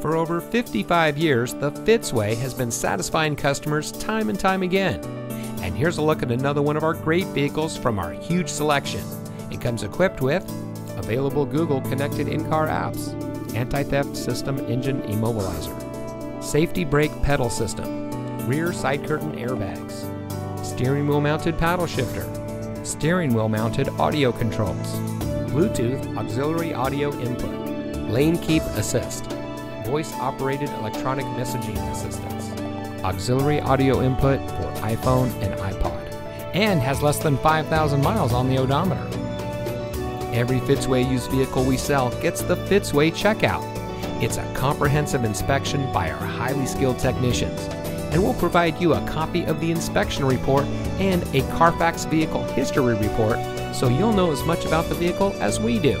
For over 55 years, the Fitzway has been satisfying customers time and time again. And here's a look at another one of our great vehicles from our huge selection. It comes equipped with available Google connected in-car apps, anti-theft system engine immobilizer, safety brake pedal system, rear side curtain airbags, steering wheel mounted paddle shifter, steering wheel mounted audio controls, Bluetooth auxiliary audio input, lane keep assist, voice operated electronic messaging assistance, auxiliary audio input for iPhone and iPod, and has less than 5,000 miles on the odometer. Every Fitzway used vehicle we sell gets the Fitzway checkout. It's a comprehensive inspection by our highly skilled technicians, and we'll provide you a copy of the inspection report and a Carfax vehicle history report so you'll know as much about the vehicle as we do.